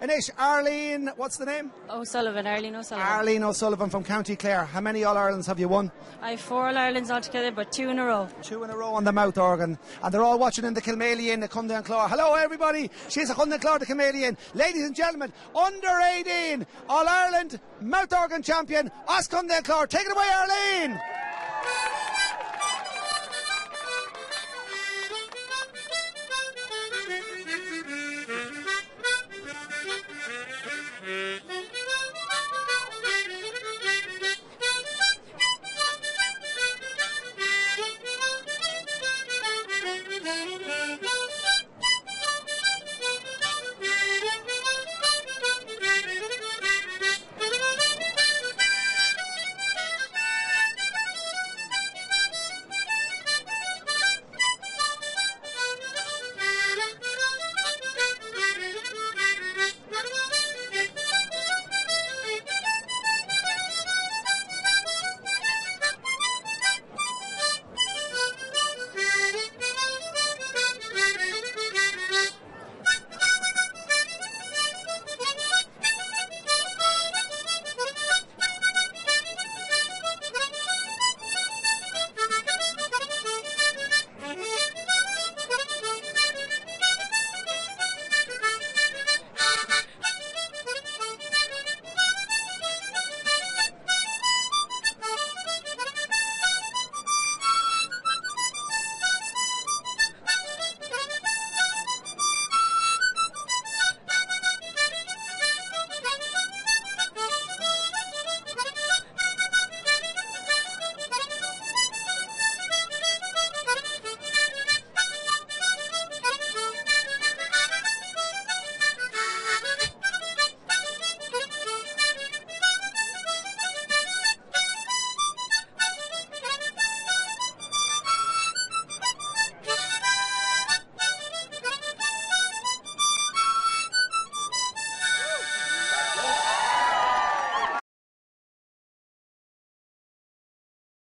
Anish, Arlene, what's the name? O'Sullivan, Arlene O'Sullivan. Arlene O'Sullivan from County Clare. How many All Irelands have you won? I have four All Irelands altogether, but two in a row. Two in a row on the mouth organ. And they're all watching in the Kilmalian, the Cumden Clare. Hello, everybody. She's a Cumden Claw, the Kilmalian. Ladies and gentlemen, under 18, All Ireland mouth organ champion, Os Cumden Clare. Take it away, Arlene.